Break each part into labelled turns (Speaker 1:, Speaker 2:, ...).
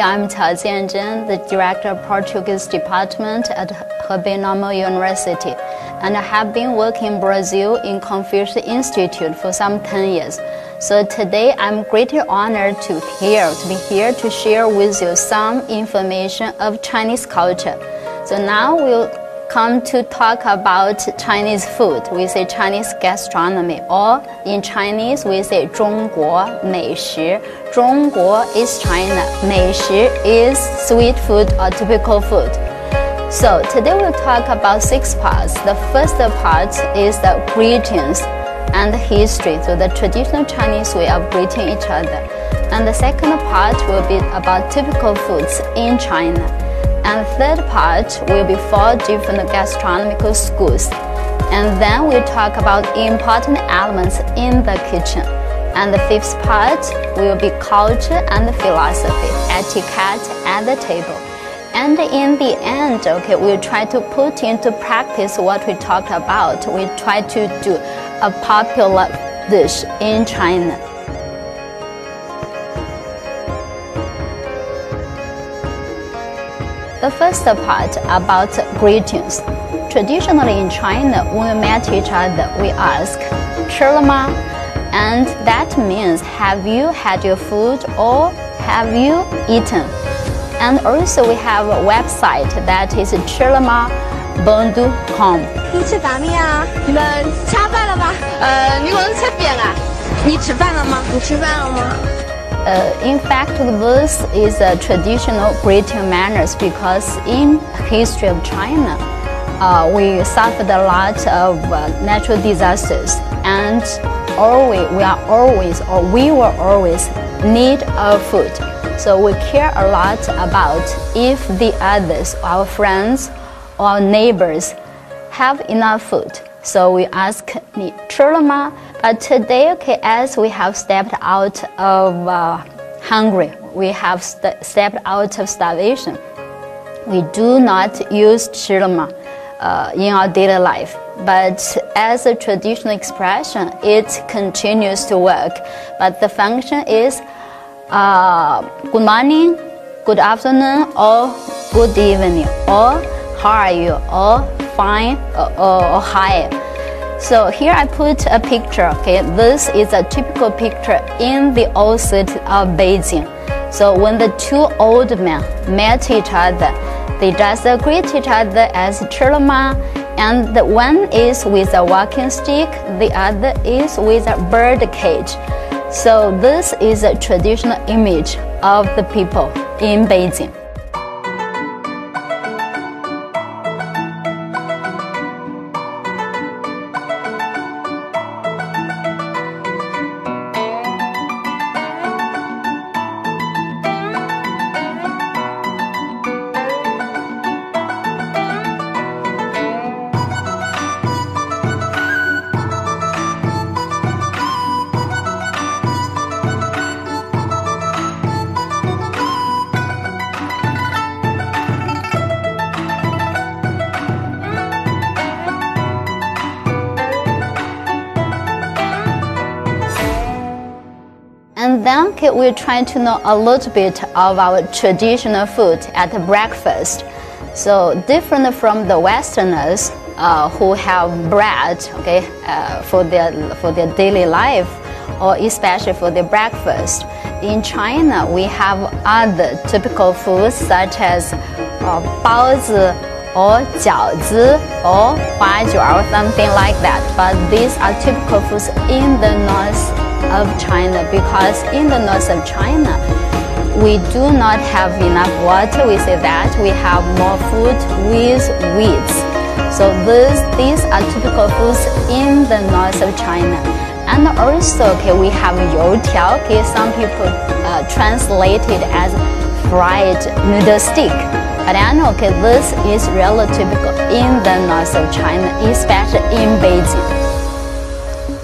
Speaker 1: I'm Cao Jianzhen, the Director of Portuguese Department at Hebei Normal University. And I have been working in Brazil in Confucius Institute for some 10 years. So today I'm greatly honored to here to be here to share with you some information of Chinese culture. So now we'll come to talk about Chinese food. We say Chinese gastronomy, or in Chinese we say 中国美食.中国 is China. 美食 is sweet food or typical food. So today we'll talk about six parts. The first part is the greetings and history, so the traditional Chinese way of greeting each other. And the second part will be about typical foods in China. And third part will be four different gastronomical schools. And then we'll talk about important elements in the kitchen. And the fifth part will be culture and philosophy, etiquette at the table. And in the end, okay, we'll try to put into practice what we talked about. We try to do a popular dish in China. The first part about greetings. Traditionally in China, when we meet each other, we ask, 吃了吗? And that means, have you had your food or have you eaten? And also we have a website that is 吃了吗 Bondu.com.
Speaker 2: 你吃饭没呀？你们吃饭了吗？呃，你们吃饭啊？你吃饭了吗？你吃饭了吗
Speaker 1: ？uh, in fact, this is a traditional greeting manners because in history of China, uh, we suffered a lot of uh, natural disasters and always, we are always or we will always need our food. So we care a lot about if the others, our friends or neighbors have enough food. So we ask, 你吃了吗? but today, okay, as we have stepped out of uh, hunger, we have st stepped out of starvation. We do not use shirima uh, in our daily life, but as a traditional expression, it continues to work. But the function is uh, good morning, good afternoon, or good evening, or how are you, or fine, or, or, or hi. So here I put a picture, okay? This is a typical picture in the old city of Beijing. So when the two old men met each other, they just greet each other as Chiruma, and the one is with a walking stick, the other is with a bird cage. So this is a traditional image of the people in Beijing. market, we're trying to know a little bit of our traditional food at breakfast. So different from the Westerners uh, who have bread, okay, uh, for their for their daily life, or especially for their breakfast. In China, we have other typical foods such as uh, baozi or jiaozi or huajuan, something like that. But these are typical foods in the north of China because in the north of China, we do not have enough water. We say that we have more food with weeds. So these, these are typical foods in the north of China. And also, okay, we have youtiao. Okay, some people uh, translate it as fried noodle stick. But I know, okay, this is really typical in the north of China, especially in Beijing.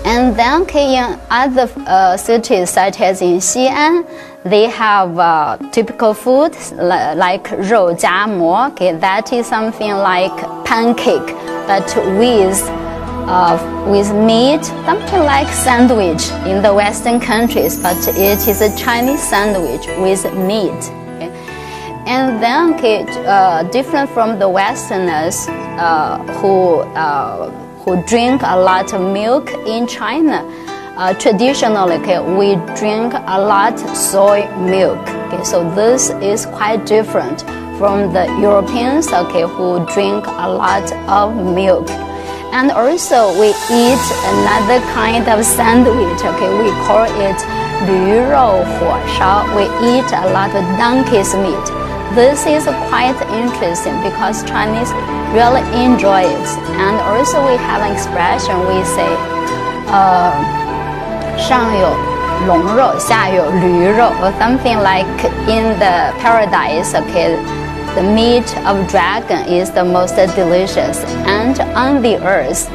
Speaker 1: And then in other uh, cities, such as in Xi'an, they have uh, typical food like rou jia mo. Okay, that is something like pancake, but with uh, with meat, something like sandwich in the Western countries, but it is a Chinese sandwich with meat. Okay? And then, okay, uh, different from the Westerners uh, who uh, who drink a lot of milk in China. Uh, traditionally, okay, we drink a lot soy milk. Okay, so this is quite different from the Europeans, okay, who drink a lot of milk. And also we eat another kind of sandwich, okay, we call it 驴肉火烧. We eat a lot of donkey's meat. This is quite interesting because Chinese really enjoy it. And also we have an expression we say, uh, 上有龙肉，下有驴肉, or something like in the paradise, okay, the meat of dragon is the most delicious, and on the earth,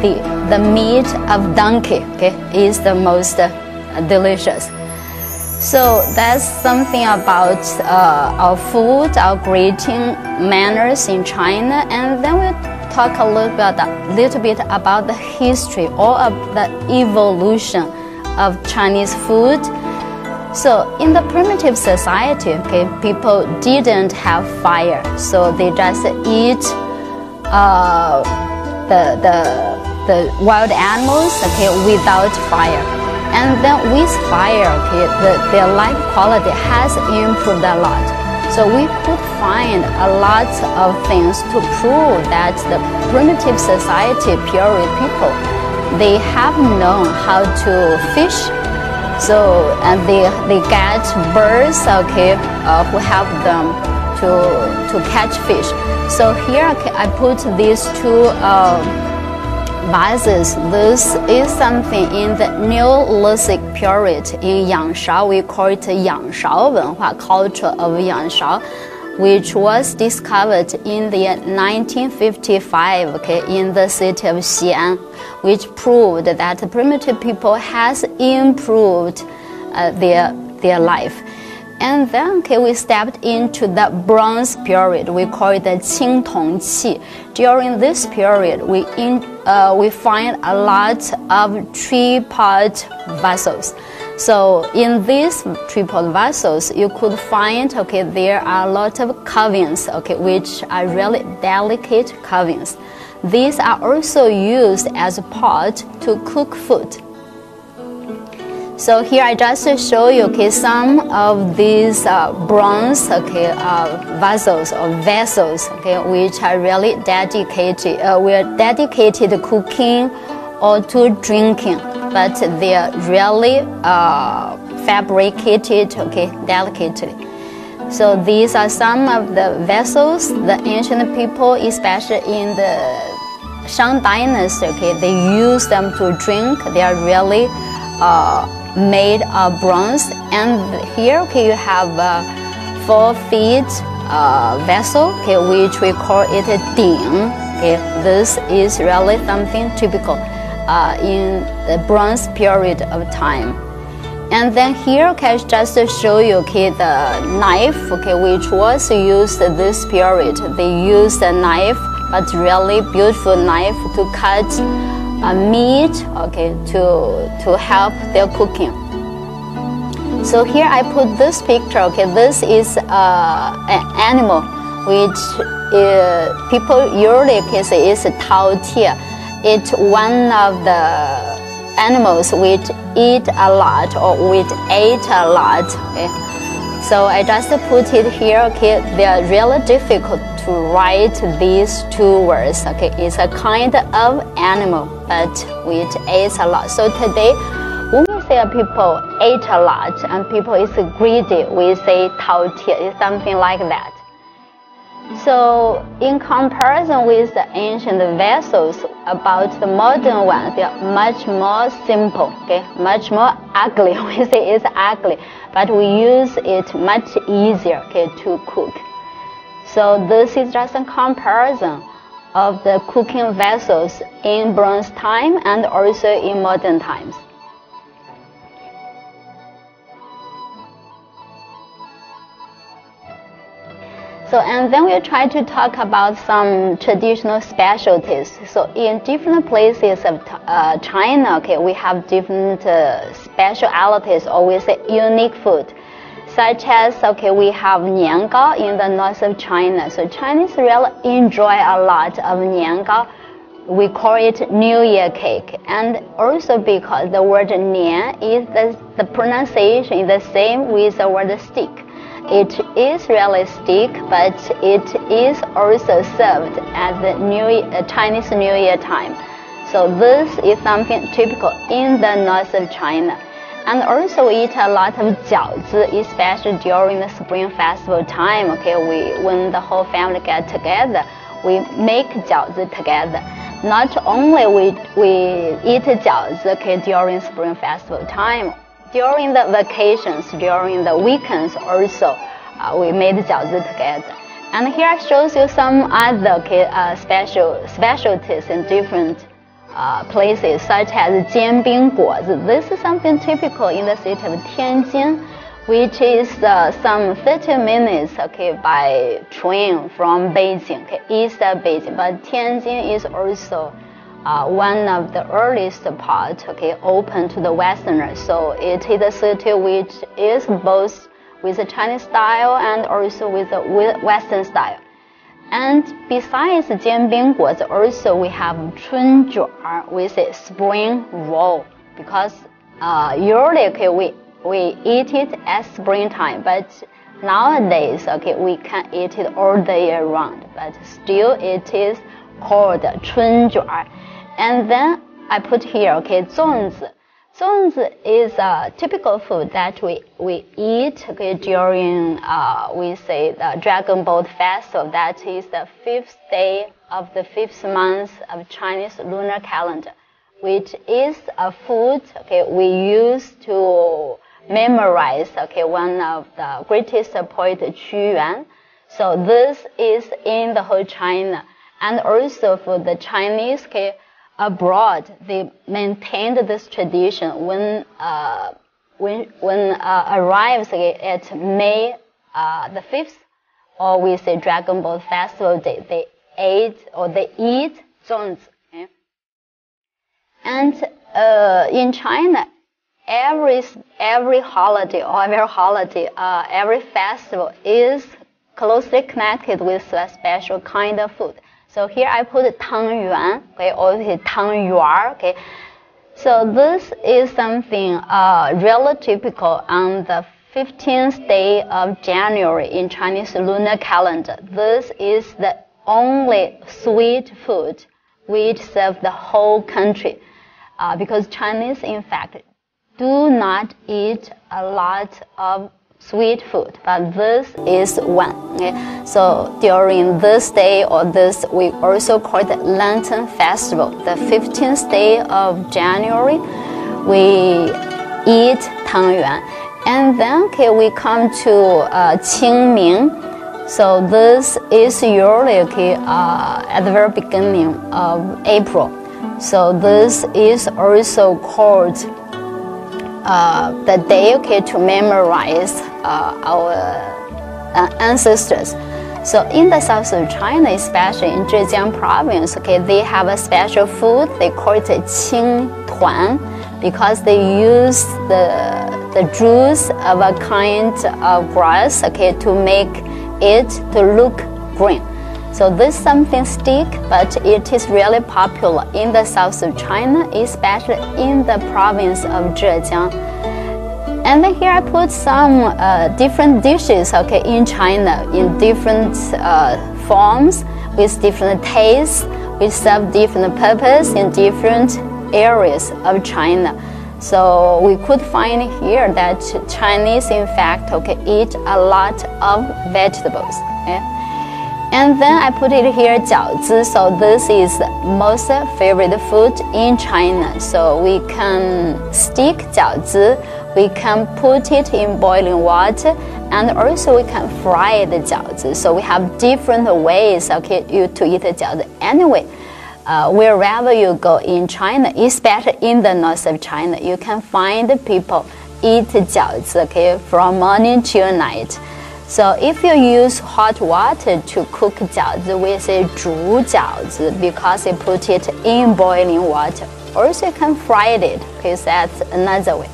Speaker 1: the, the meat of donkey okay, is the most delicious. So that's something about uh, our food, our greeting manners in China, and then we'll talk a little bit, a little bit about the history or the evolution of Chinese food. So in the primitive society, okay, people didn't have fire, so they just eat uh, the, the, the wild animals, okay, without fire. And then with fire, okay, the, their life quality has improved a lot. So we could find a lot of things to prove that the primitive society period people, they have known how to fish so and they they get birds, okay, uh, who help them to to catch fish. So here I put these two uh, vases. This is something in the Neolithic period in Yangshao. We call it Yangshao 文化 culture of Yangshao which was discovered in the 1955 okay, in the city of Xi'an, which proved that primitive people has improved uh, their, their life. And then okay, we stepped into the Bronze period. We call it the Qing Tong Qi. During this period, we, in, uh, we find a lot of tripod vessels. So in these triple vessels, you could find, okay, there are a lot of carvings, okay, which are really delicate carvings. These are also used as a pot to cook food. So here I just show you, okay, some of these uh, bronze, okay, uh, vessels or vessels, okay, which are really dedicated, uh, are dedicated to cooking or to drinking but they are really uh, fabricated, okay, delicately. So these are some of the vessels the ancient people, especially in the Shang dynasty, okay, they use them to drink. They are really uh, made of bronze. And here, okay, you have a four feet uh, vessel, okay, which we call it a ding. Okay, this is really something typical uh, in the Bronze period of time. And then here, okay, just to show you, okay, the knife, okay, which was used this period. They used a knife, but really beautiful knife to cut uh, meat, okay, to to help their cooking. So here I put this picture. Okay, this is uh, an animal which uh, people usually can say is a tao tia it's one of the animals which eat a lot or which ate a lot. Okay? So I just put it here. Okay, they are really difficult to write these two words. Okay, it's a kind of animal, but which eats a lot. So today, when we say people ate a lot and people is greedy, we say 饕餮. Something like that. So in comparison with the ancient vessels, about the modern ones, they are much more simple, okay, much more ugly. We say it's ugly, but we use it much easier, okay, to cook. So this is just a comparison of the cooking vessels in bronze time and also in modern times. So and then we'll try to talk about some traditional specialties. So in different places of uh, China, okay, we have different uh, specialities or we say unique food. Such as, okay, we have niangao in the north of China. So Chinese really enjoy a lot of niangao. We call it New Year cake. And also because the word nian is the, the pronunciation is the same with the word stick. It is realistic, but it is also served at the New uh, Chinese New Year time. So this is something typical in the north of China. And also eat a lot of jiaozi, especially during the Spring Festival time. Okay, we when the whole family get together, we make jiaozi together. Not only we we eat jiaozi okay, during Spring Festival time, during the vacations, during the weekends also, uh, we made jiaozi together. And here I shows you some other okay, uh, special specialties and different uh, places, such as Jianbing Guozi. This is something typical in the city of Tianjin, which is uh, some 30 minutes okay, by train from Beijing, okay, east of Beijing. But Tianjin is also uh, one of the earliest part, okay, open to the Westerners. So it is a city which is both with the Chinese style and also with the Western style. And besides Jianbing Guozi, also we have Chunjuan with a spring roll because uh, usually okay, we, we eat it at springtime, but nowadays okay, we can eat it all the year round, but still it is called Chunjuan. And then I put here, okay, zongzi. Zongzi is a typical food that we, we eat okay, during, uh, we say, the Dragon Boat Festival. That is the fifth day of the fifth month of Chinese lunar calendar, which is a food okay, we use to memorize okay, one of the greatest poet, Qu Yuan. So this is in the whole China. And also for the Chinese, okay, abroad, they maintained this tradition when uh, when when uh, arrives at May uh, the fifth, or we say Dragon Boat Festival Day, they ate or they eat zongzi. Okay? And uh, in China, every every holiday or every holiday, uh, every festival is closely connected with a special kind of food. So here I put Tang Yuan, okay, or Tang Yuan, okay. So this is something uh, really typical on the 15th day of January in Chinese lunar calendar. This is the only sweet food which serves the whole country, uh, because Chinese, in fact, do not eat a lot of sweet food, but this is one. Okay? So during this day or this, we also call the Lantern Festival. The 15th day of January, we eat Tang Yuan. And then okay, we come to uh, Qingming. So this is usually okay, uh, at the very beginning of April. So this is also called uh, the day okay, to memorize uh, our uh, ancestors. So in the south of China, especially in Zhejiang province, okay, they have a special food. They call it qing tuan because they use the the juice of a kind of grass, okay, to make it to look green. So this something stick, but it is really popular in the south of China, especially in the province of Zhejiang. And then here I put some uh, different dishes, okay, in China, in different uh, forms, with different tastes, which serve different purpose in different areas of China. So we could find here that Chinese, in fact, okay, eat a lot of vegetables. Okay? And then I put it here, jiaozi. So this is most favorite food in China. So we can stick jiaozi, we can put it in boiling water, and also we can fry the jiaozi. So we have different ways, okay, to eat the jiaozi. Anyway, uh, wherever you go in China, especially in the north of China, you can find people eat jiaozi, okay, from morning till night. So if you use hot water to cook 饺子, we say 煮饺子 because you put it in boiling water. Also, you can fry it because that's another way.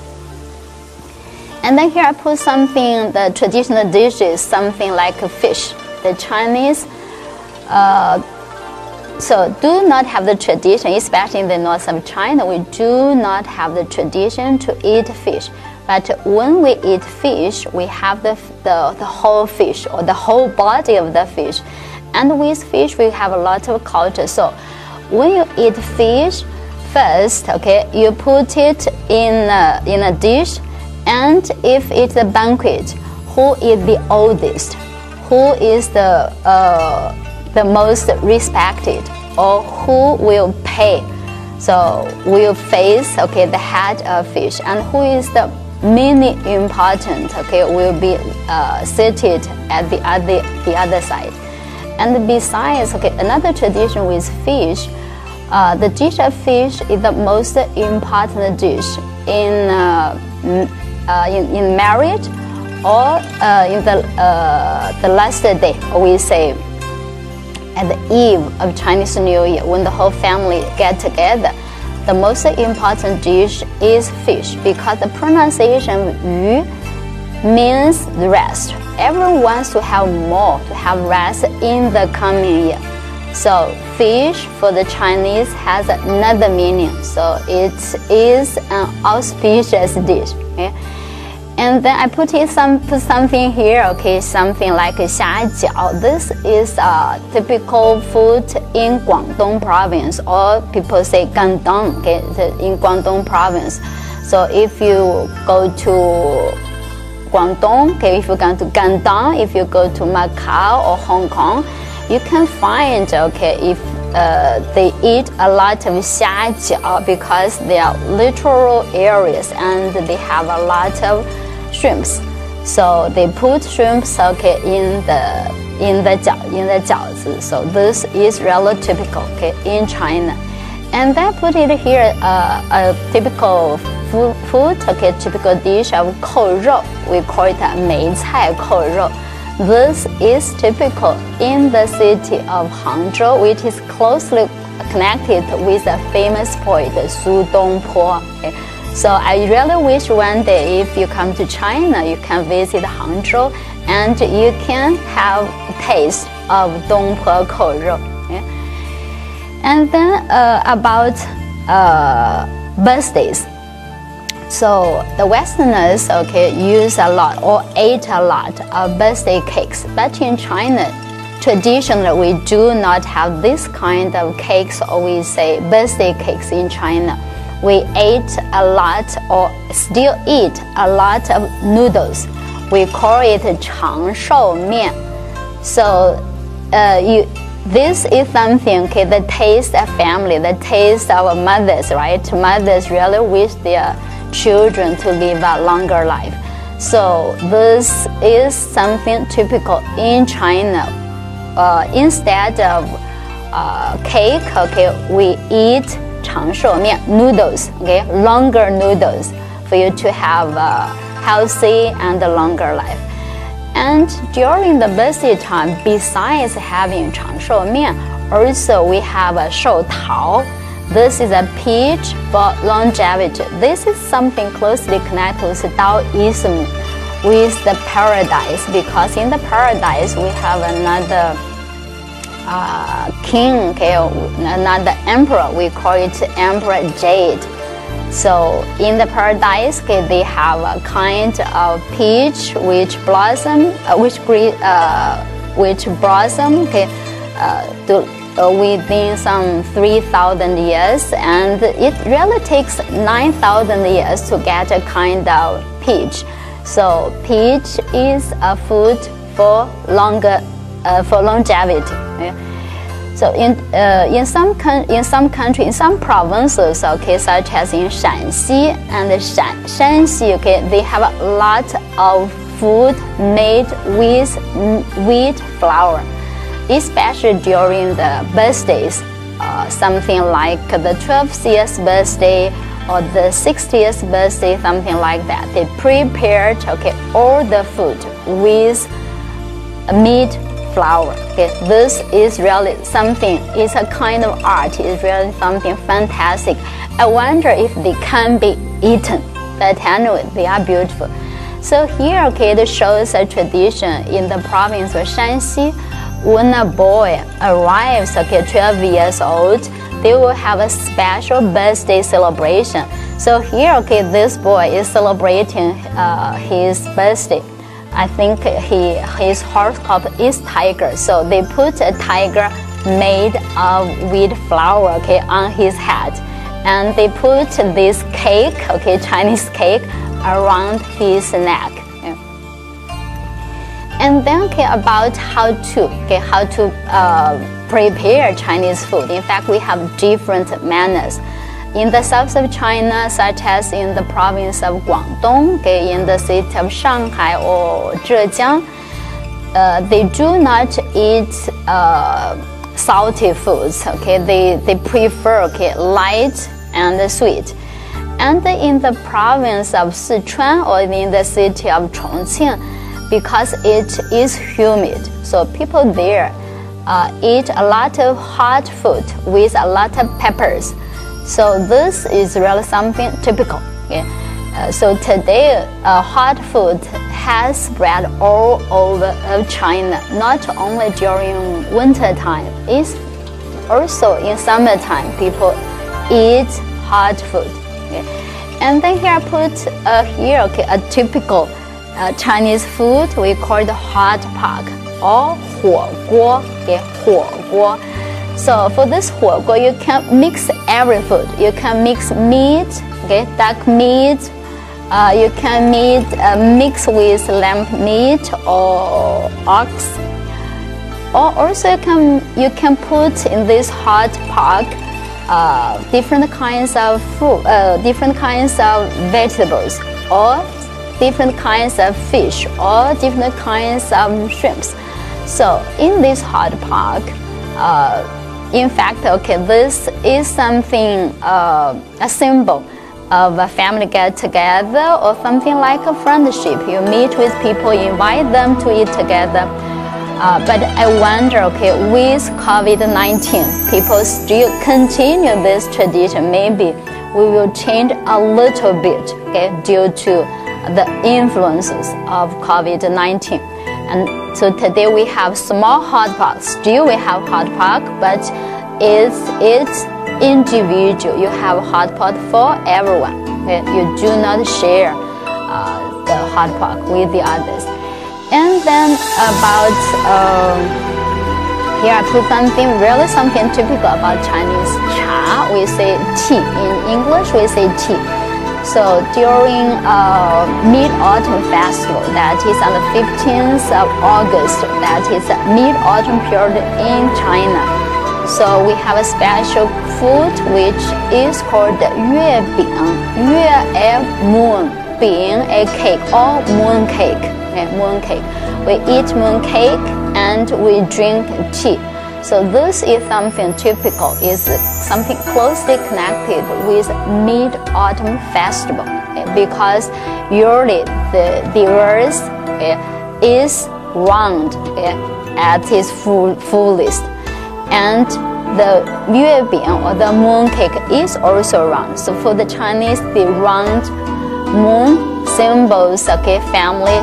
Speaker 1: And then here I put something, the traditional dish is something like a fish. The Chinese uh, so do not have the tradition, especially in the north of China, we do not have the tradition to eat fish. But when we eat fish, we have the, the, the whole fish or the whole body of the fish. And with fish, we have a lot of culture. So when you eat fish, first, okay, you put it in a, in a dish, and if it's a banquet, who is the oldest? Who is the uh, the most respected or who will pay. So will face okay the head of fish and who is the mini important okay will be uh, seated at the other the other side. And besides okay another tradition with fish, uh, the dish of fish is the most important dish in uh, uh in, in marriage or uh, in the uh, the last day we say at the eve of Chinese New Year when the whole family get together. The most important dish is fish because the pronunciation yu means rest. Everyone wants to have more, to have rest in the coming year. So fish for the Chinese has another meaning. So it is an auspicious dish. Okay? And then I put in some put something here, okay, something like xiajiao. This is a typical food in Guangdong province, or people say Guangdong, okay, in Guangdong province. So if you go to Guangdong, okay, if you go to Guangdong, if you go to Macau or Hong Kong, you can find, okay, if uh, they eat a lot of xiajiao because they are littoral areas and they have a lot of shrimps. So they put shrimp okay in the in the in the jiaozi. So this is rather typical okay, in China, and they put it here uh, a typical food food okay typical dish of kou. We call it mei kou. This is typical in the city of Hangzhou, which is closely connected with the famous poet Su Dongpo. Okay. So I really wish one day if you come to China, you can visit Hangzhou and you can have taste of Dongpo Kourou. Okay? And then uh, about uh, birthdays. So the Westerners, okay, use a lot or ate a lot of birthday cakes. But in China, traditionally we do not have this kind of cakes or we say birthday cakes in China we ate a lot or still eat a lot of noodles. We call it Chang Shou Mian. So uh, you, this is something, okay, the taste of family, the taste of mothers, right? Mothers really wish their children to live a longer life. So this is something typical in China. Uh, instead of uh, cake, okay, we eat 长寿面 noodles, okay, longer noodles for you to have a healthy and longer life. And during the birthday time, besides having 长寿面, also we have a 寿桃. This is a peach for longevity. This is something closely connected with Taoism, with the paradise, because in the paradise we have another uh, king, okay, not the emperor. We call it Emperor Jade. So in the paradise, okay, they have a kind of peach which blossom, uh, which uh, which blossom, okay, uh, to, uh, within some 3,000 years, and it really takes 9,000 years to get a kind of peach. So peach is a food for longer uh, for longevity. So in uh, in some in some country in some provinces, okay, such as in Shanxi and Shan Shanxi, okay, they have a lot of food made with wheat flour, especially during the birthdays. Uh, something like the 12th birthday or the 60th birthday, something like that. They prepared okay all the food with meat flour. Okay, this is really something. It's a kind of art. It's really something fantastic. I wonder if they can be eaten. But anyway, they are beautiful. So here, okay, it shows a tradition in the province of Shanxi. When a boy arrives, okay, 12 years old, they will have a special birthday celebration. So here, okay, this boy is celebrating uh, his birthday. I think he his horoscope is tiger. So they put a tiger made of wheat flour, okay, on his head, and they put this cake, okay, Chinese cake, around his neck. And then, okay, about how to, okay, how to uh, prepare Chinese food. In fact, we have different manners in the south of China, such as in the province of Guangdong, okay, in the city of Shanghai or Zhejiang, uh, they do not eat uh, salty foods. Okay, they, they prefer okay light and sweet. And in the province of Sichuan or in the city of Chongqing, because it is humid, so people there uh, eat a lot of hot food with a lot of peppers. So this is really something typical. Yeah. Uh, so today, uh, hot food has spread all over of China, not only during winter time. It's also in summertime. People eat hot food. Okay. And then here I put uh, here okay, a typical uh, Chinese food we call the hot pot or 火锅. Okay, 火锅. So for this 火锅, you can mix every food. You can mix meat, okay, duck meat. Uh, you can meat, uh, mix with lamb meat or ox. Or also you can you can put in this hot pot uh, different kinds of food, uh, different kinds of vegetables, or different kinds of fish, or different kinds of shrimps. So in this hot pot. In fact, okay, this is something, uh, a symbol of a family get together or something like a friendship. You meet with people, invite them to eat together. Uh, but I wonder, okay, with COVID-19, people still continue this tradition. Maybe we will change a little bit, okay, due to the influences of COVID-19. And so today we have small hot pot. Still we have hot pot, but it's it's individual. You have hot pot for everyone. You do not share uh, the hot pot with the others. And then about um, here I put something really something typical about Chinese cha. We say tea in English. We say tea. So during uh, Mid-Autumn Festival, that is on the 15th of August, that is Mid-Autumn period in China. So we have a special food which is called Yue Bing. Yue a moon, Bing a cake or moon cake. Okay, moon cake. We eat moon cake and we drink tea. So this is something typical, is something closely connected with Mid-Autumn Festival eh, because usually the, the earth eh, is round eh, at its full, fullest and the yuebing or the moon cake is also round. So for the Chinese, the round moon symbols okay, family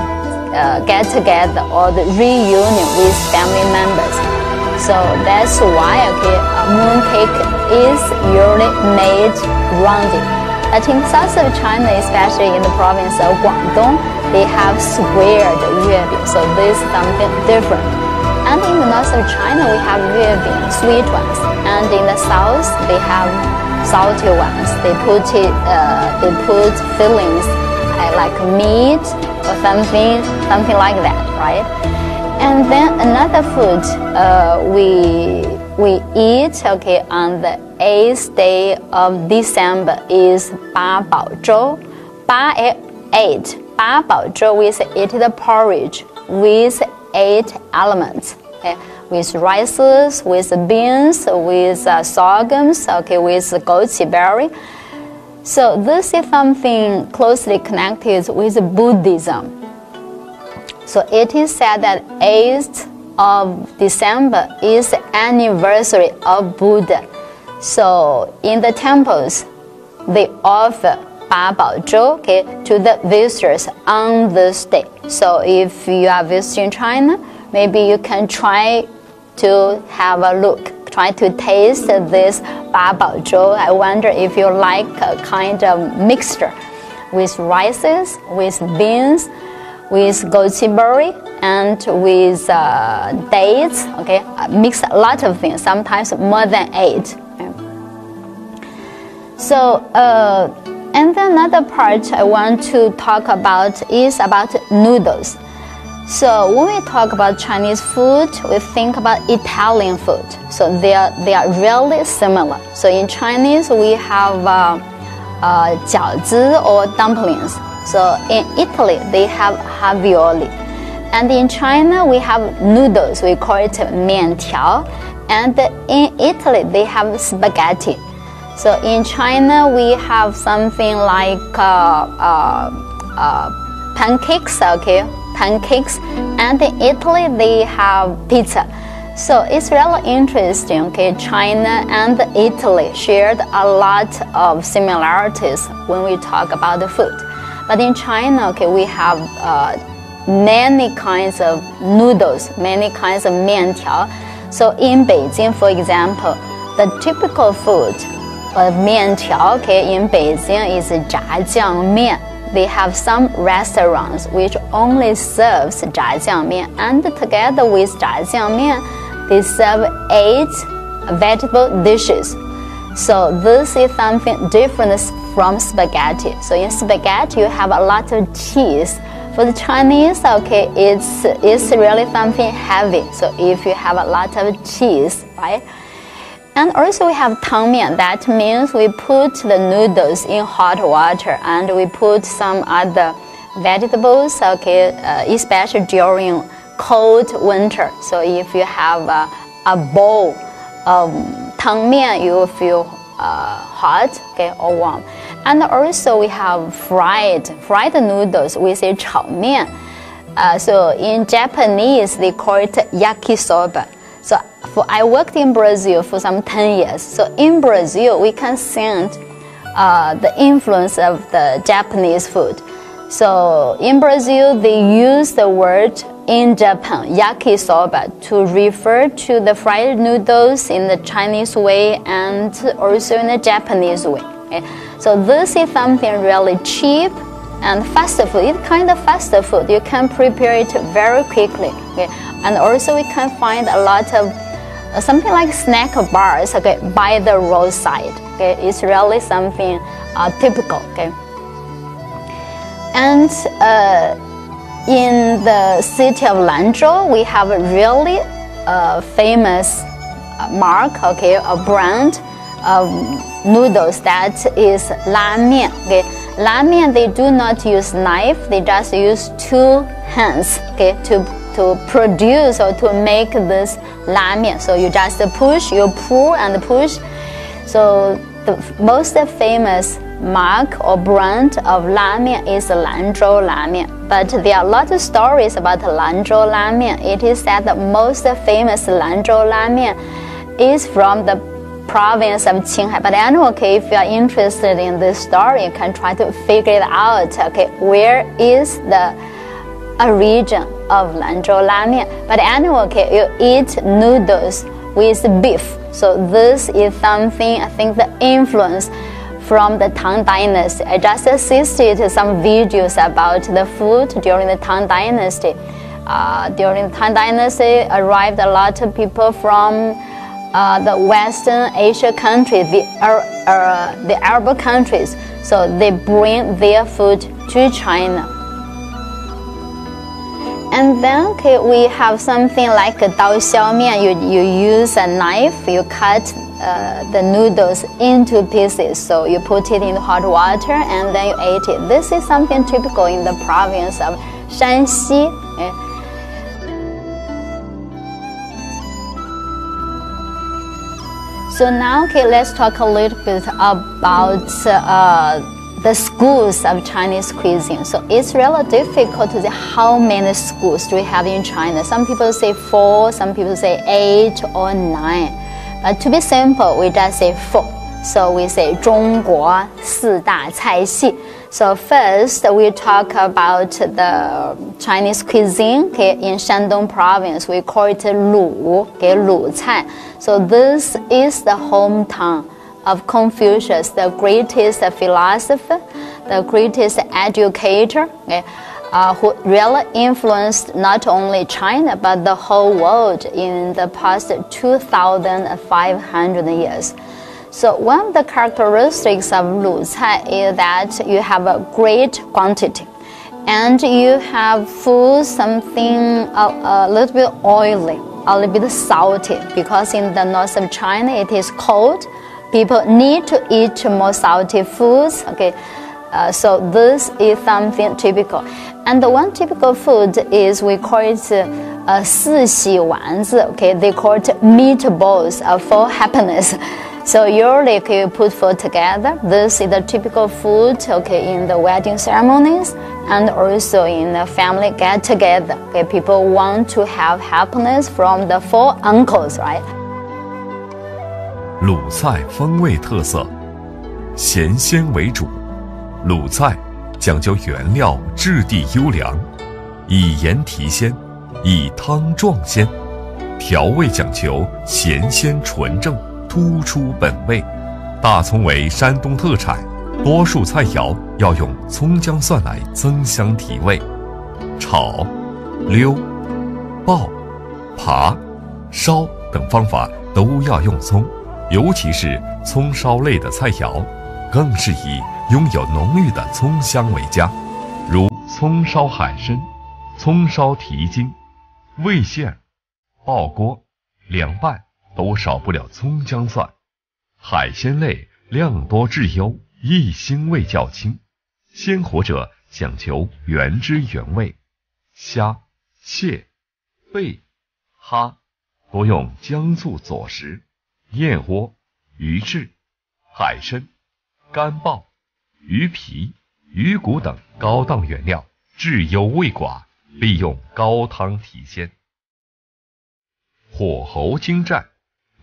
Speaker 1: uh, get together or the reunion with family members. So that's why okay, a moon cake is usually made rounded. But in south of China, especially in the province of Guangdong, they have squared yuebing. So this is something different. And in the north of China, we have yuebing, sweet ones. And in the south, they have salty ones. They put it, uh, they put fillings uh, like meat or something, something like that, right? And then another food uh, we we eat okay on the eighth day of December is Ba Bao Zhou. Ba eight. Ba Bao Zhou is eat porridge with eight elements. Okay, with rices, with beans, with uh, sorghums, okay, with goji berry. So this is something closely connected with Buddhism So it is said that 8th of December is the anniversary of Buddha. So in the temples, they offer Ba Zhou okay, to the visitors on this day. So if you are visiting China, maybe you can try to have a look, try to taste this Ba Zhou. I wonder if you like a kind of mixture with rices, with beans, with goji berry, and with uh, dates. Okay, mix a lot of things. Sometimes more than eight. So, uh, and another part I want to talk about is about noodles. So when we talk about Chinese food, we think about Italian food. So they are they are really similar. So in Chinese we have uh, uh, 饺子 or dumplings. So in Italy they have ravioli, and in China we have noodles. We call it 面条, and in Italy they have spaghetti. So in China, we have something like uh, uh, uh, pancakes, okay, pancakes, and in Italy they have pizza. So it's really interesting, okay, China and Italy shared a lot of similarities when we talk about the food. But in China, okay, we have uh, many kinds of noodles, many kinds of miantiao. So in Beijing, for example, the typical food of miantiao, okay, in Beijing is zhajiang mian. They have some restaurants which only serves zhajiang mian, and together with zhajiang mian, they serve eight vegetable dishes so this is something different from spaghetti so in spaghetti you have a lot of cheese for the Chinese, okay, it's it's really something heavy. So if you have a lot of cheese, right, and also we have tangmian. That means we put the noodles in hot water and we put some other vegetables, okay, uh, especially during cold winter. So if you have a, a bowl of tangmian, you will feel uh, hot, okay, or warm. And also we have fried fried noodles. We say 炒面. Uh, so in Japanese, they call it yakisoba. So for, I worked in Brazil for some 10 years. So in Brazil, we can sense uh, the influence of the Japanese food. So in Brazil, they use the word in Japan, yakisoba, to refer to the fried noodles in the Chinese way and also in the Japanese way. Okay? So this is something really cheap and fast food. It's kind of fast food. You can prepare it very quickly. And also we can find a lot of uh, something like snack bars okay, by the roadside. Okay? It's really something uh, typical. Okay? And uh, in the city of Lanzhou, we have a really uh, famous mark, okay, a brand of noodles that is La Mian. Okay? La Mian, they do not use knife, they just use two hands okay, to to produce or to make this mian. So you just push, you pull and push. So the most famous mark or brand of mian is Lanzhou mian. But there are lots of stories about Lanzhou mian. It is said the most famous Lanzhou mian is from the province of Qinghai. But anyway, okay, if you are interested in this story, you can try to figure it out. Okay, where is the a region of Lanzhou Lamian. But anyway, okay, you eat noodles with beef. So this is something I think the influence from the Tang Dynasty. I just assisted some videos about the food during the Tang Dynasty. Uh, during the Tang Dynasty, arrived a lot of people from uh, the Western Asia countries, the, uh, the Arab countries. So they bring their food to China. And then okay, we have something like a dao xiao mian. You, you use a knife, you cut uh, the noodles into pieces. So you put it in hot water and then you eat it. This is something typical in the province of Shanxi. So now, okay, let's talk a little bit about uh, the schools of Chinese cuisine. So it's really difficult to say how many schools do we have in China. Some people say four, some people say eight or nine. But to be simple, we just say four. So we say 中国四大菜系. So first we talk about the Chinese cuisine. Okay, in Shandong province we call it 鲁, okay, 鲁菜. So this is the hometown of Confucius, the greatest philosopher, the greatest educator, okay, Uh, who really influenced not only China but the whole world in the past 2,500 years. So one of the characteristics of Lu Cai is that you have a great quantity and you have food something a, a little bit oily, a little bit salty because in the north of China it is cold people need to eat more salty foods. Okay, uh, so this is something typical. And the one typical food is we call it uh, 四喜丸子. Okay, they call it meatballs uh, for happiness. So usually you put food together. This is the typical food, okay, in the wedding ceremonies and also in the family get together. Okay, people want to have happiness from the four uncles, right?
Speaker 3: 鲁菜风味特色，咸鲜为主。鲁菜 讲究原料质地优良，以盐提鲜，以汤壮鲜。调味讲究咸鲜纯正，突出本味。大葱为山东特产，多数菜肴要用葱姜蒜来增香提味。炒、溜、爆、扒、烧等方法都要用葱。尤其是葱烧类的菜肴，更是以拥有浓郁的葱香为佳，如葱烧海参、葱烧蹄筋、味馅、爆锅、凉拌，都少不了葱姜蒜。海鲜类量多质优，异腥味较轻，鲜活者讲求原汁原味。虾、蟹、贝、哈，多用姜醋佐食。燕窝、鱼翅、海参、干鲍、鱼皮、鱼骨等高档原料，质优味寡，必用高汤提鲜。火候精湛，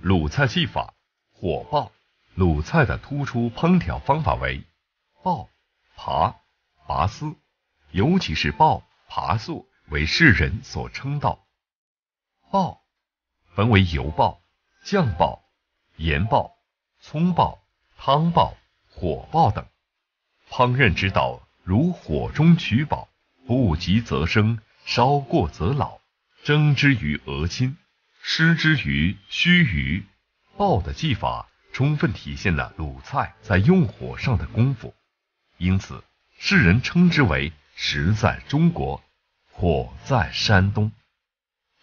Speaker 3: 鲁菜技法火爆。鲁菜的突出烹调方法为爆、扒、拔丝，尤其是爆、扒素为世人所称道。爆分为油爆、酱爆。盐爆、葱爆、汤爆、火爆等，烹饪之道如火中取宝，不急则生，烧过则老。蒸之于鹅亲，湿之于须臾。爆的技法充分体现了鲁菜在用火上的功夫，因此世人称之为“食在中国，火在山东”。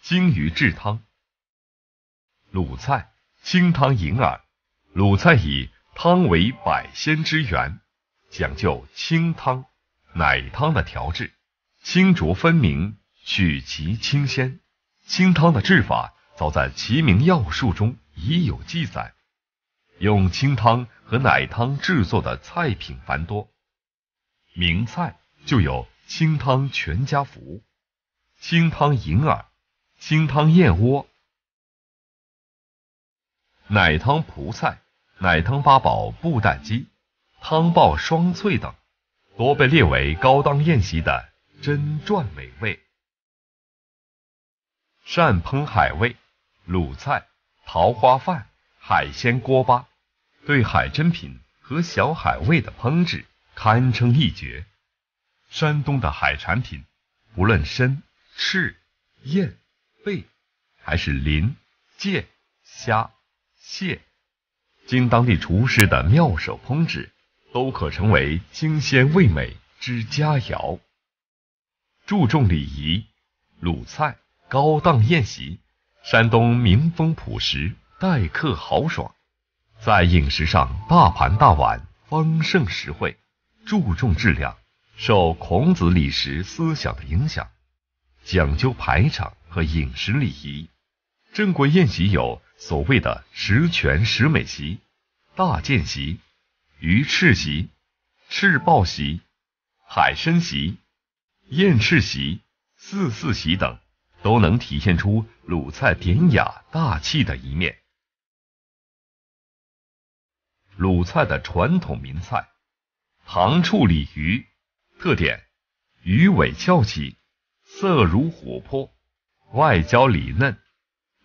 Speaker 3: 精于制汤，鲁菜。清汤银耳，鲁菜以汤为百鲜之源，讲究清汤、奶汤的调制，清浊分明，取其清鲜。清汤的制法早在《齐名要术》中已有记载。用清汤和奶汤制作的菜品繁多，名菜就有清汤全家福、清汤银耳、清汤燕窝。奶汤蒲菜、奶汤八宝布袋鸡、汤爆双脆等，多被列为高档宴席的珍馔美味。善烹海味，鲁菜、桃花饭、海鲜锅巴，对海珍品和小海味的烹制堪称一绝。山东的海产品，不论参、翅、燕、贝，还是鳞、介、虾。蟹，经当地厨师的妙手烹制，都可成为清鲜味美之佳肴。注重礼仪，鲁菜高档宴席，山东民风朴实，待客豪爽，在饮食上大盘大碗，丰盛实惠，注重质量，受孔子礼食思想的影响，讲究排场和饮食礼仪。正规宴席有。所谓的十全十美席、大宴席、鱼翅席、赤豹席、海参席、燕翅席、四四席等，都能体现出鲁菜典雅大气的一面。鲁菜的传统名菜，糖醋鲤鱼，特点：鱼尾翘起，色如琥珀，外焦里嫩。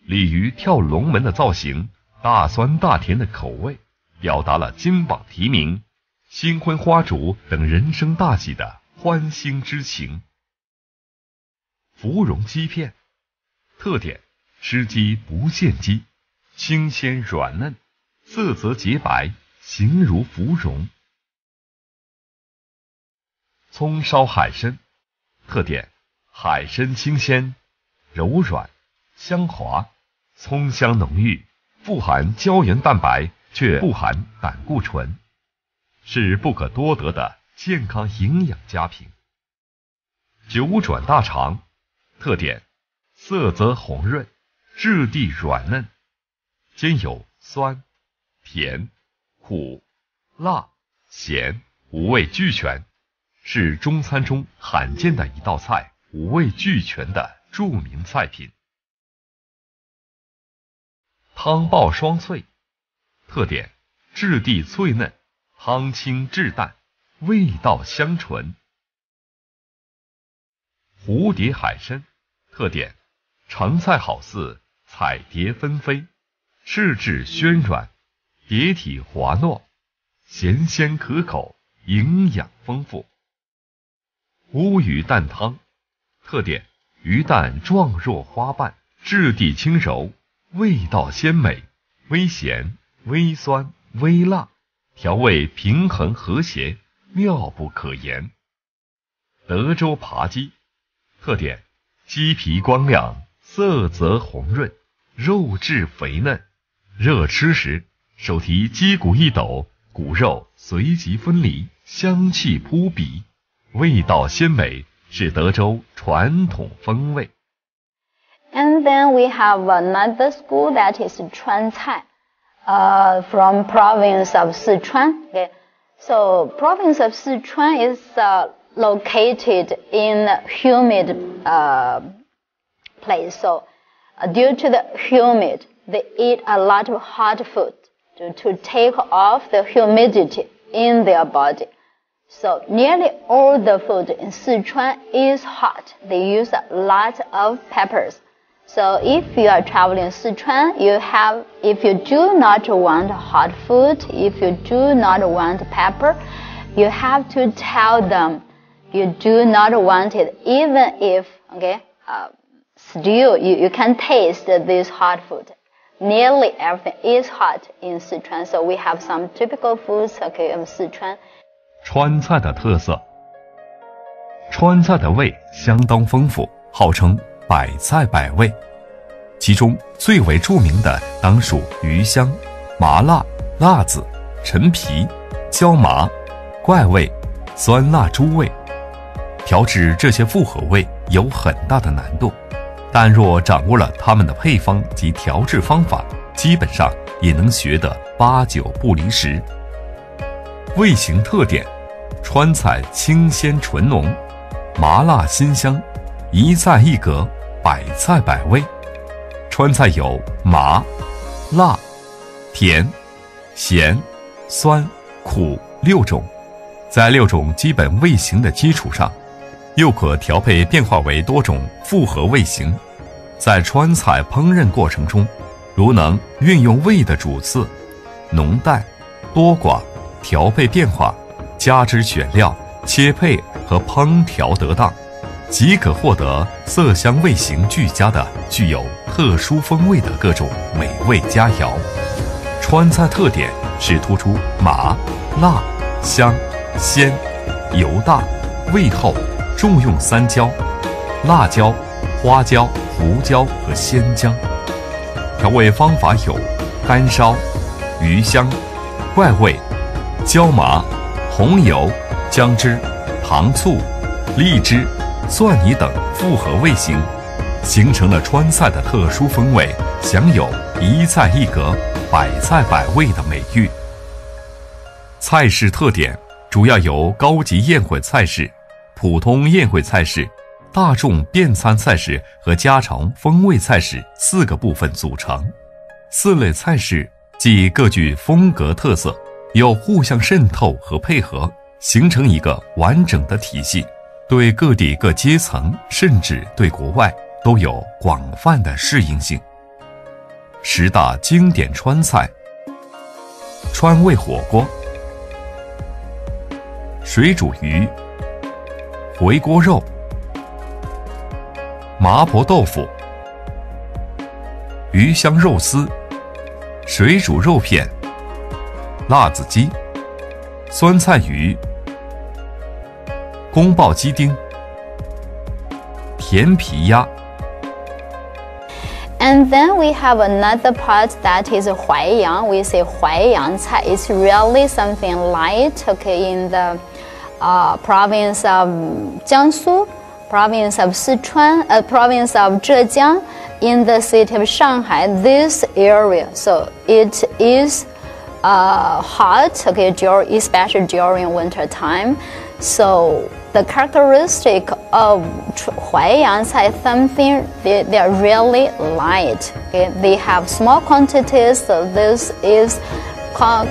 Speaker 3: 鲤鱼跳龙门的造型，大酸大甜的口味，表达了金榜题名、新婚花烛等人生大喜的欢欣之情。芙蓉鸡片，特点：吃鸡不见鸡，新鲜软嫩，色泽洁白，形如芙蓉。葱烧海参，特点：海参清鲜、柔软、香滑。葱香浓郁，富含胶原蛋白，却不含胆固醇，是不可多得的健康营养佳品。九转大肠，特点：色泽红润，质地软嫩，兼有酸、甜、苦、辣、咸五味俱全，是中餐中罕见的一道菜，五味俱全的著名菜品。汤爆双脆，特点：质地脆嫩，汤清质淡，味道香醇。蝴蝶海参，特点：成菜好似彩蝶纷飞，质质暄软，蝶体滑糯，咸鲜可口，营养丰富。乌鱼蛋汤，特点：鱼蛋状若花瓣，质地轻柔。味道鲜美，微咸、微酸、微辣，调味平衡和谐，妙不可言。德州扒鸡，特点：鸡皮光亮，色泽红润，肉质肥嫩。热吃时，手提鸡骨一抖，骨肉随即分离，香气扑鼻，味道鲜美，是德州传统风味。
Speaker 1: And then we have another school that is 川菜 uh, from province of Sichuan. Okay, so province of Sichuan is uh, located in humid uh, place. So uh, due to the humid, they eat a lot of hot food to, to take off the humidity in their body. So nearly all the food in Sichuan is hot. They use a lot of peppers. So if you are traveling Sichuan, you have, if you do not want hot food, if you do not want pepper, you have to tell them you do not want it, even if, okay, uh, still you, you can taste this hot food. Nearly everything is hot in Sichuan, so we have some typical foods, okay, of Sichuan.
Speaker 3: 川菜的特色，川菜的味相当丰富，号称 百菜百味，其中最为著名的当属鱼香、麻辣、辣子、陈皮、椒麻、怪味、酸辣猪味。调制这些复合味有很大的难度，但若掌握了它们的配方及调制方法，基本上也能学得八九不离十。味型特点：川菜清鲜醇浓，麻辣辛香，一菜一格。百菜百味，川菜有麻、辣、甜、咸、酸、苦六种，在六种基本味型的基础上，又可调配变化为多种复合味型。在川菜烹饪过程中，如能运用味的主次、浓淡、多寡调配变化，加之选料切配和烹调得当。即可获得色香味形俱佳的、具有特殊风味的各种美味佳肴。川菜特点是突出麻、辣、香、鲜、油大、味厚，重用三椒：辣椒、花椒、胡椒和鲜姜。调味方法有干烧、鱼香、怪味、椒麻、红油、姜汁、糖醋、荔枝。蒜泥等复合味型，形成了川菜的特殊风味，享有一菜一格、百菜百味的美誉。菜式特点主要由高级宴会菜式、普通宴会菜式、大众便餐菜式和家常风味菜式四个部分组成。四类菜式既各具风格特色，又互相渗透和配合，形成一个完整的体系，对各地各阶层，甚至对国外都有广泛的适应性。十大经典川菜：川味火锅、水煮鱼、回锅肉、麻婆豆腐、鱼香肉丝、水煮肉片、辣子鸡、酸菜鱼、宫爆鸡丁、甜皮鸭。
Speaker 1: And then we have another part that is Huaiyang. We say Huaiyang Cai. It's really something light, okay, in the uh, province of Jiangsu, province of Sichuan, uh, province of Zhejiang, in the city of Shanghai, this area. So it is uh, hot, okay, during, especially during winter time. So the characteristic of Huaiyang Cai something they, they're really light. Okay? They have small quantities, so this is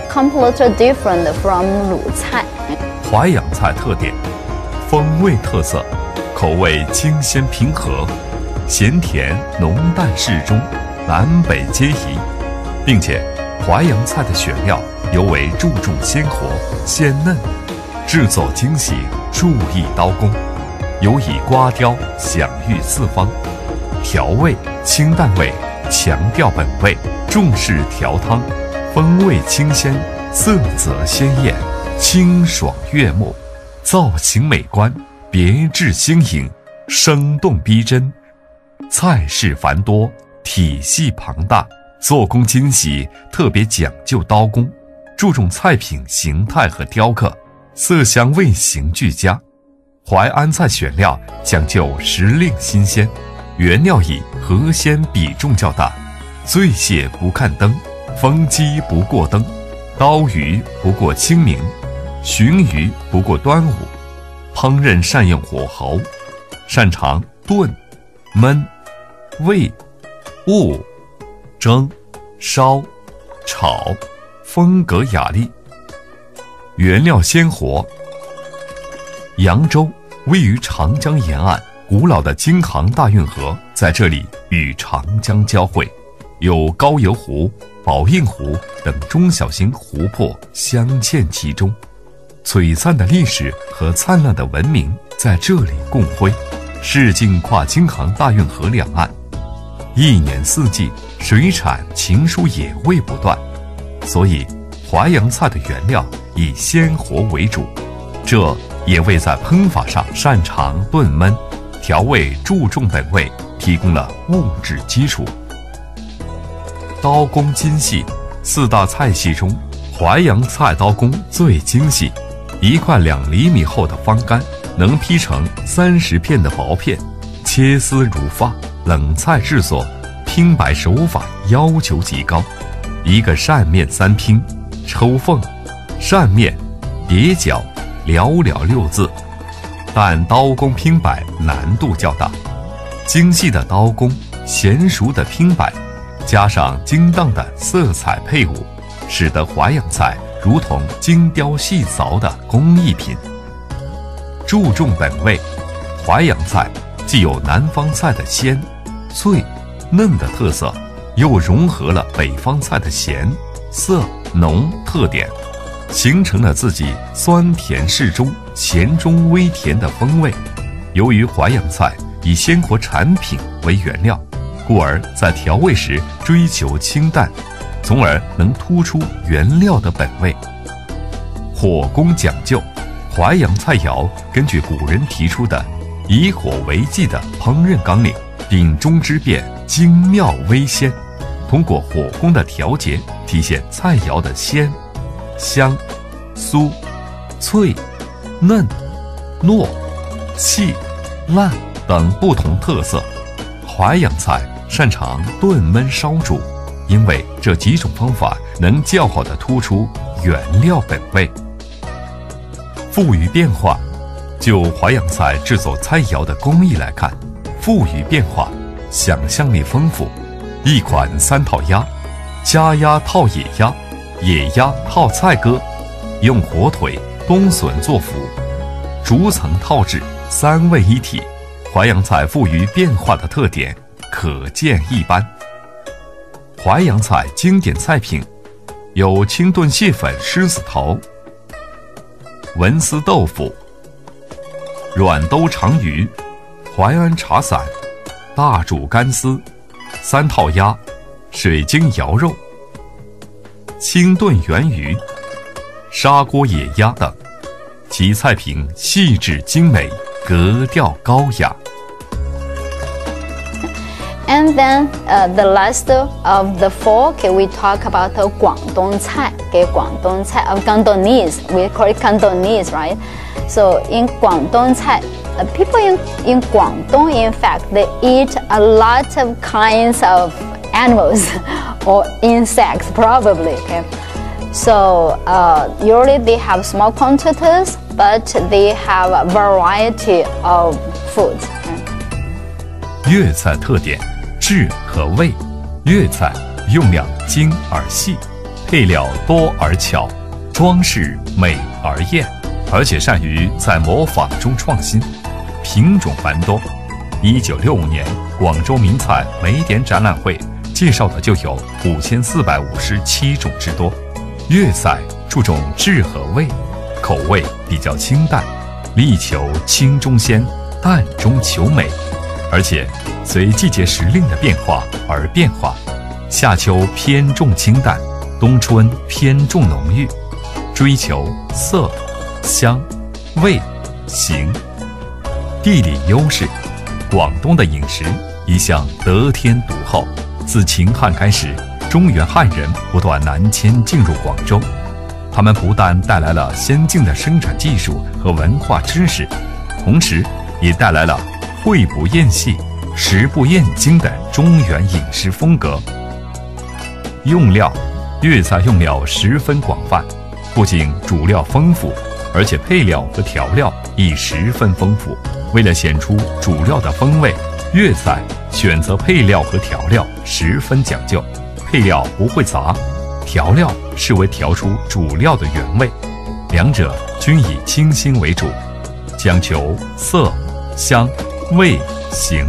Speaker 1: completely different from 鲁菜。
Speaker 3: 淮扬菜特点：风味特色，口味清鲜平和，咸甜浓淡适中，南北皆宜，并且淮扬菜的选料尤为注重鲜活鲜嫩。制作精细，注意刀工，尤以瓜雕享誉四方。调味清淡味，强调本味，重视调汤，风味清鲜，色泽鲜艳，清爽悦目，造型美观，别致新颖，生动逼真。菜式繁多，体系庞大，做工精细，特别讲究刀工，注重菜品形态和雕刻。色香味形俱佳，淮安菜选料讲究时令新鲜，原料以河鲜比重较大，醉蟹不看灯，风鸡不过灯，刀鱼不过清明，鲟鱼不过端午。烹饪善用火候，擅长炖、焖、煨、焐、蒸、烧、炒，风格雅丽。原料鲜活。扬州位于长江沿岸，古老的京杭大运河在这里与长江交汇，有高邮湖、宝应湖等中小型湖泊镶嵌其中，璀璨的历史和灿烂的文明在这里共辉。市境跨京杭大运河两岸，一年四季水产禽蔬野味不断，所以淮扬菜的原料。以鲜活为主，这也为在烹法上擅长炖焖、调味注重本味提供了物质基础。刀工精细，四大菜系中，淮扬菜刀工最精细。一块两厘米厚的方干，能劈成三十片的薄片，切丝如发。冷菜制作，拼摆手法要求极高。一个扇面三拼，抽缝。扇面、叠角，寥寥六字，但刀工拼摆难度较大。精细的刀工、娴熟的拼摆，加上精当的色彩配伍，使得淮扬菜如同精雕细凿的工艺品。注重本味，淮扬菜既有南方菜的鲜、脆、嫩的特色，又融合了北方菜的咸、色、浓特点。形成了自己酸甜适中、咸中微甜的风味。由于淮扬菜以鲜活产品为原料，故而在调味时追求清淡，从而能突出原料的本味。火功讲究，淮扬菜肴根据古人提出的“以火为祭”的烹饪纲领，秉中之变，精妙微鲜，通过火功的调节，体现菜肴的鲜。香、酥、脆、嫩、糯、细、烂等不同特色。淮扬菜擅长炖、焖、烧、煮，因为这几种方法能较好的突出原料本味。富于变化。就淮扬菜制作菜肴的工艺来看，富于变化，想象力丰富。一款三套鸭，家鸭套野鸭，野鸭套菜鸽，用火腿、冬笋做辅，逐层套制，三位一体。淮扬菜富于变化的特点可见一斑。淮扬菜经典菜品有清炖蟹粉狮子头、文思豆腐。软兜长鱼、淮安茶散、大煮干丝、三套鸭、水晶肴肉、清炖圆鱼、砂锅野鸭等，其菜品细致精美，格调高雅。
Speaker 1: And then uh, the last of the four, okay, we talk about the Guangdong Cai, okay, Guangdong Cai of Cantonese. We call it Cantonese, right? So in Guangdong Cai, uh, people in, in Guangdong, in fact, they eat a lot of kinds of animals or insects, probably. Okay? So uh, usually they have small quantities, but they have a variety of food.
Speaker 3: 粤菜特点：质和味。粤菜用料精而细，配料多而巧，装饰美而艳。而且善于在模仿中创新， 品种繁多。一九六五年广州名菜美典展览会介绍的就有五千四百五十七种之多。粤菜注重质和味，口味比较清淡，力求清中鲜，淡中求美，而且随季节时令的变化而变化。夏秋偏重清淡，冬春偏重浓郁，追求色。香、味、形，地理优势。广东的饮食一向得天独厚。自秦汉开始，中原汉人不断南迁进入广州，他们不但带来了先进的生产技术和文化知识，同时也带来了会不厌细、食不厌精的中原饮食风格。用料，粤菜用料十分广泛，不仅主料丰富。而且配料和调料亦十分丰富。为了显出主料的风味，粤菜选择配料和调料十分讲究。配料不会杂，调料是为调出主料的原味，两者均以清新为主，讲求色、香、味、形，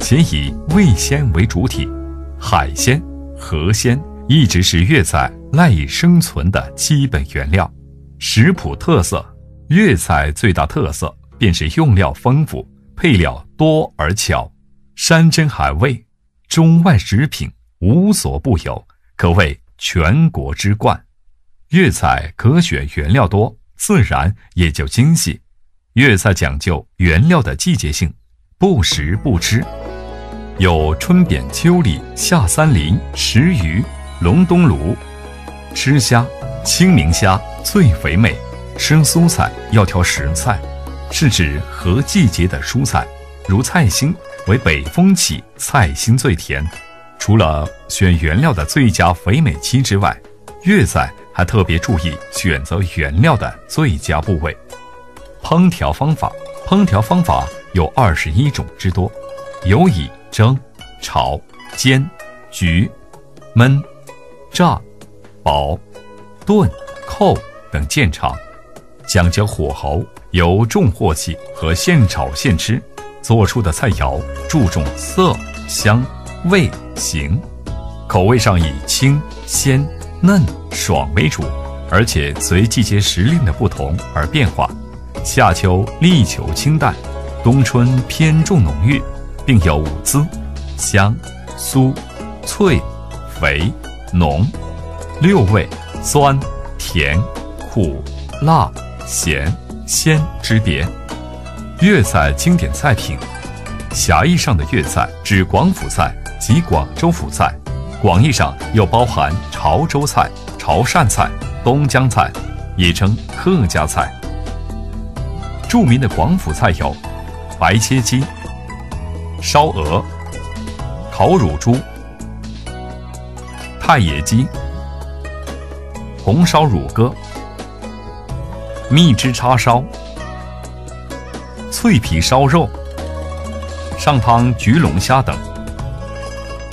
Speaker 3: 且以味鲜为主体。海鲜、河鲜一直是粤菜赖以生存的基本原料。食谱特色，粤菜最大特色便是用料丰富，配料多而巧，山珍海味、中外食品无所不有，可谓全国之冠。粤菜可选原料多，自然也就精细。粤菜讲究原料的季节性，不时不吃，有春扁秋里、夏三林、石鱼、龙东卤，吃虾，清明虾。最肥美，生蔬菜要挑时菜，是指合季节的蔬菜，如菜心为北风起，菜心最甜。除了选原料的最佳肥美期之外，粤菜还特别注意选择原料的最佳部位。烹调方法，烹调方法有二十一种之多，有以蒸、炒、煎、焗、焖、炸、煲、炖、扣。等见长，讲究火候，有重货气和现炒现吃，做出的菜肴注重色香味形，口味上以清鲜嫩爽为主，而且随季节时令的不同而变化。夏秋力求清淡，冬春偏重浓郁，并有五滋：香、酥、脆、肥、浓，六味：酸、甜。苦、辣、咸、鲜之别。粤菜经典菜品，狭义上的粤菜指广府菜及广州府菜，广义上又包含潮州菜、潮汕菜、东江菜，也称客家菜。著名的广府菜有白切鸡、烧鹅、烤乳猪、太野鸡、红烧乳鸽。蜜汁叉烧、脆皮烧肉、上汤焗龙虾等。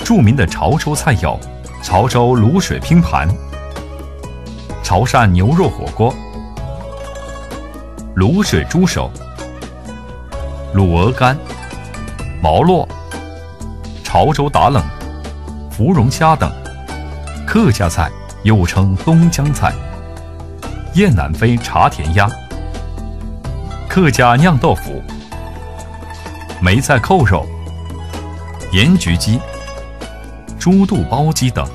Speaker 3: 著名的潮州菜有潮州卤水拼盘、潮汕牛肉火锅、卤水猪手、卤鹅肝、毛络、潮州打冷、芙蓉虾等。客家菜又称东江菜。雁南飞茶田鸭、客家酿豆腐、梅菜扣肉、盐焗鸡、猪肚包鸡等。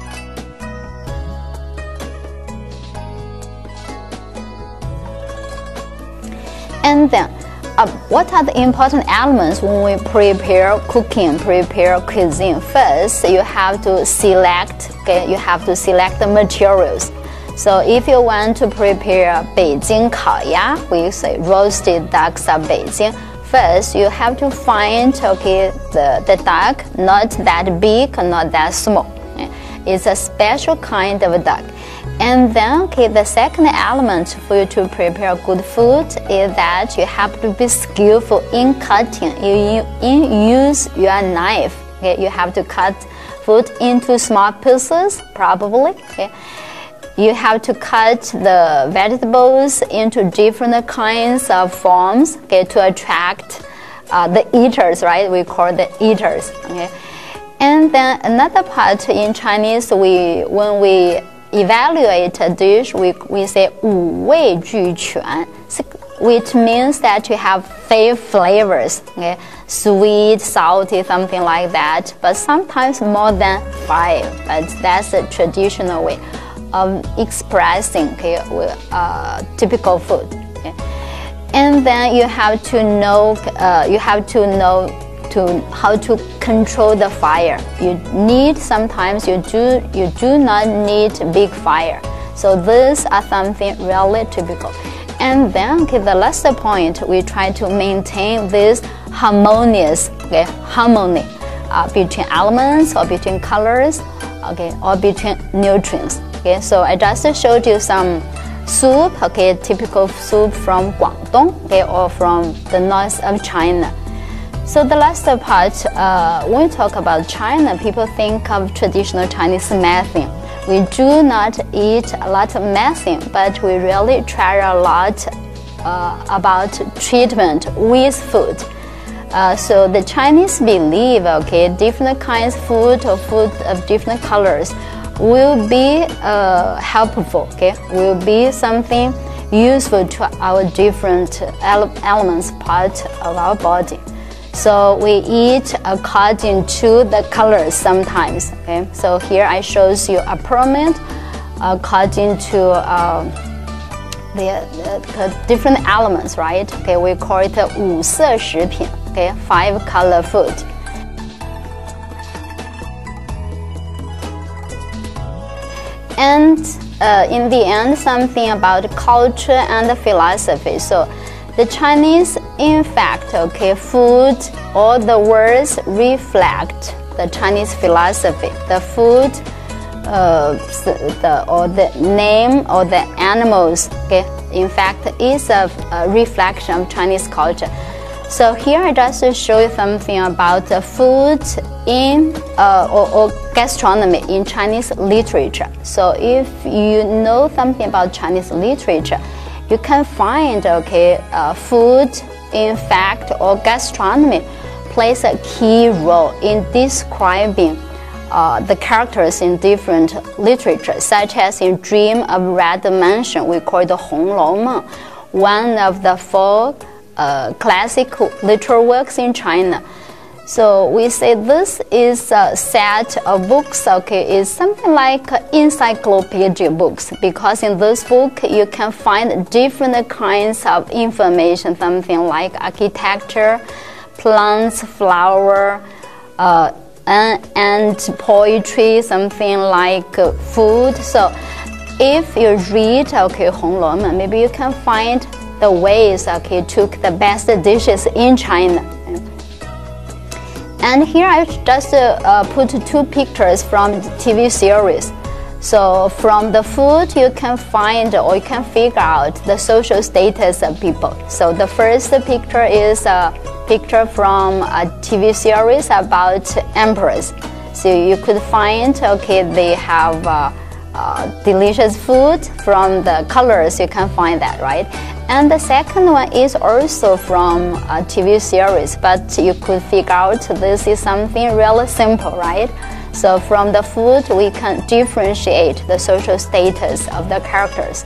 Speaker 1: And then, uh, what are the important elements when we prepare cooking, prepare cuisine? First, you have to select. Okay, you have to select the materials. So if you want to prepare Beijing 烤鸭, we say roasted ducks of Beijing. First, you have to find okay the, the duck not that big, not that small. It's a special kind of duck. And then, okay, the second element for you to prepare good food is that you have to be skillful in cutting. You, you use your knife. Okay, you have to cut food into small pieces, probably. Okay you have to cut the vegetables into different kinds of forms okay, to attract uh, the eaters, right? We call the eaters. Okay, and then another part in Chinese, we when we evaluate a dish, we, we say 五味俱全, which means that you have five flavors, okay? sweet, salty, something like that, but sometimes more than five. But that's the traditional way of expressing okay, uh, typical food. Okay? And then you have to know uh, you have to know to how to control the fire. You need sometimes you do you do not need big fire. So these are something really typical. And then okay, the last point we try to maintain this harmonious okay, harmony uh, between elements or between colors okay or between nutrients. Okay, so I just showed you some soup, okay, typical soup from Guangdong, okay, or from the north of China. So the last part, uh, when we talk about China, people think of traditional Chinese medicine. We do not eat a lot of medicine, but we really try a lot uh, about treatment with food. Uh, so the Chinese believe, okay, different kinds of food or food of different colors will be uh, helpful, okay, will be something useful to our different ele elements part of our body. So we eat according to the colors sometimes, okay. So here I shows you a pyramid according to uh, the, the, different elements, right? Okay, we call it 五色食品, okay, five color food. And uh, in the end, something about culture and philosophy. So, the Chinese, in fact, okay, food, all the words reflect the Chinese philosophy. The food, uh, the or the name or the animals, okay, in fact, is a, a reflection of Chinese culture. So here I just show you something about food in uh, or, or, gastronomy in Chinese literature. So if you know something about Chinese literature, you can find okay uh, food in fact or gastronomy plays a key role in describing uh, the characters in different literature, such as in Dream of Red Mansion, we call the Hong Lou Meng, one of the four uh, classic literary works in China. So we say this is a set of books, okay, is something like encyclopedia books because in this book you can find different kinds of information, something like architecture, plants, flower, uh, and, and poetry, something like food. So if you read, okay, Hong Lou maybe you can find the ways okay took the best dishes in China. And here I just uh, put two pictures from TV series. So from the food, you can find or you can figure out the social status of people. So the first picture is a picture from a TV series about emperors. So you could find, okay, they have uh, uh, delicious food from the colors. You can find that, right? And the second one is also from a TV series, but you could figure out this is something really simple, right? So from the food, we can differentiate the social status of the characters.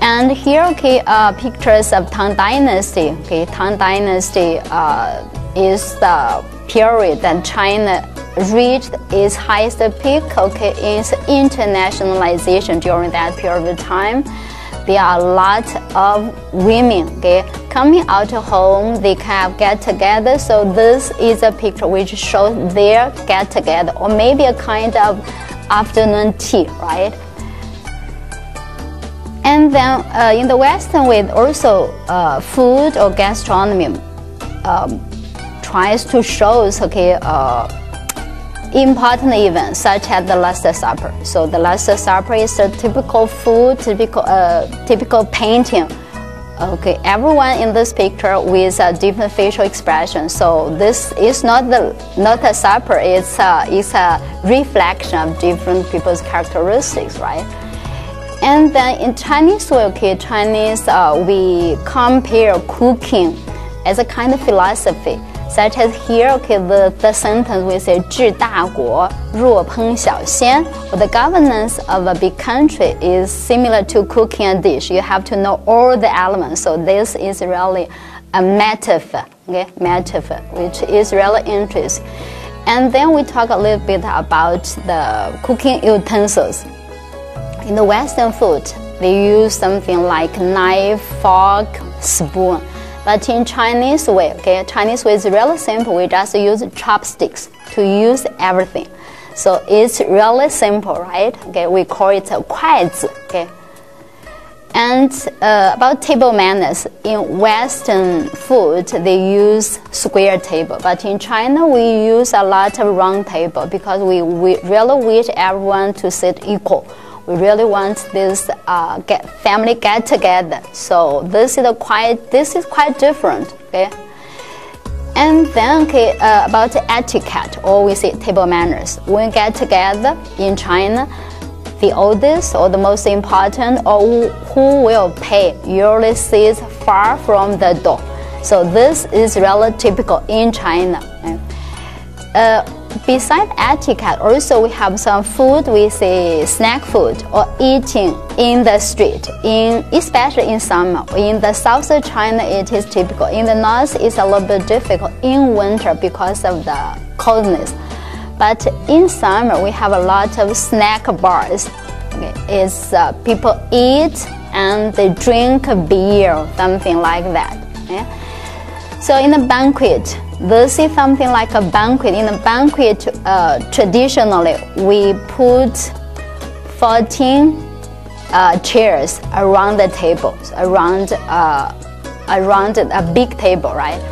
Speaker 1: And here, okay, uh, pictures of Tang Dynasty. Okay, Tang Dynasty uh, is the period that China reached its highest peak. Okay, in internationalization during that period of time. There are a lot of women okay, coming out of home. They can get together. So this is a picture which shows their get together or maybe a kind of afternoon tea right? And then uh, in the western way also uh, food or gastronomy um, tries to show okay uh, important events such as the Last Supper. So the Last Supper is a typical food, typical uh, typical painting. Okay, everyone in this picture with a different facial expression. So this is not the not a supper. It's a, it's a reflection of different people's characteristics, right? And then in Chinese okay, Chinese uh, we compare cooking as a kind of philosophy such as here, okay, the, the sentence we say 治大国若烹小鲜. Well, the governance of a big country is similar to cooking a dish. You have to know all the elements. So this is really a metaphor, okay, metaphor, which is really interesting. And then we talk a little bit about the cooking utensils. In the Western food, they use something like knife, fork, spoon. But in Chinese way, okay, Chinese way is really simple. We just use chopsticks to use everything. So it's really simple, right? Okay, we call it a okay. And uh, about table manners, in Western food they use square table, but in China we use a lot of round table because we, we really wish everyone to sit equal we really want this uh, get family get together. So this is quite this is quite different. Okay. And then okay uh, about etiquette or we say table manners. When we get together in China, the oldest or the most important or who will pay usually sits far from the door. So this is really typical in China. Uh, Besides etiquette, also we have some food we say snack food or eating in the street. In especially in summer, in the south of China it is typical. In the north it's a little bit difficult in winter because of the coldness. But in summer we have a lot of snack bars. Okay, it's uh, people eat and they drink beer, something like that. So in the banquet, this is something like a banquet. In a banquet, uh, traditionally, we put 14 uh, chairs around the table, around, uh, around a big table, right?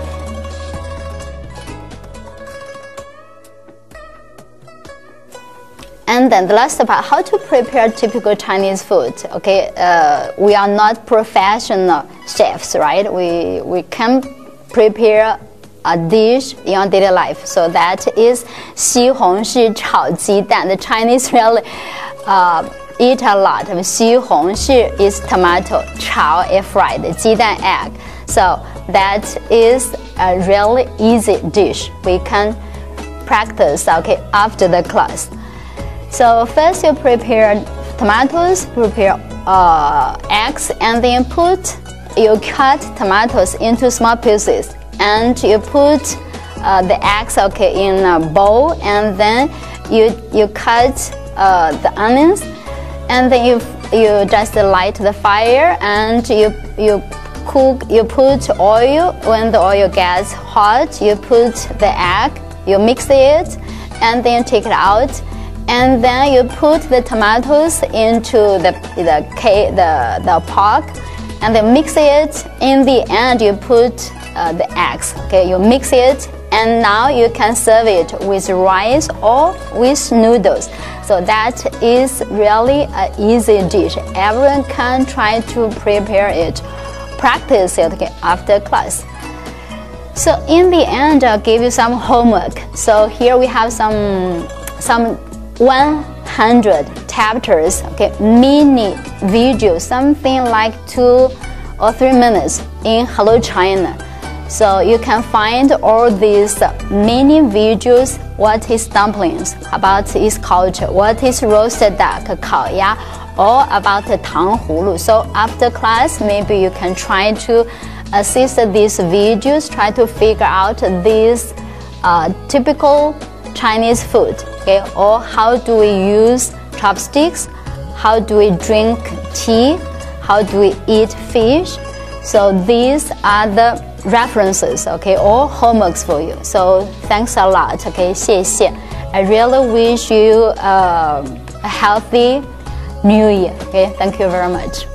Speaker 1: And then the last part, how to prepare typical Chinese food. Okay, uh, we are not professional chefs, right? We, we can prepare a dish in your daily life. So that is 西红柿炒鸡蛋. The Chinese really uh, eat a lot of 西红柿 is tomato, 炒 is fried, 鸡蛋 egg. So that is a really easy dish. We can practice okay after the class. So first you prepare tomatoes, prepare uh, eggs, and then put you cut tomatoes into small pieces and you put uh, the eggs okay in a bowl and then you you cut uh, the onions and then you you just light the fire and you you cook you put oil. When the oil gets hot you put the egg you mix it and then take it out and then you put the tomatoes into the the the the pot and then mix it. In the end you put uh, the eggs. Okay, you mix it and now you can serve it with rice or with noodles. So that is really an easy dish. Everyone can try to prepare it, practice it okay, after class. So in the end, I'll give you some homework. So here we have some some 100 chapters, okay, mini video, something like two or three minutes in Hello China. So you can find all these mini videos, what is dumplings, about its culture, what is roasted duck, kaoya, or about the tanghulu. So after class, maybe you can try to assist these videos, try to figure out these uh, typical Chinese food, okay? Or how do we use chopsticks? How do we drink tea? How do we eat fish? So these are the references, okay, or homeworks for you. So thanks a lot, okay, 谢谢. I really wish you uh, a healthy new year, okay, thank you very much.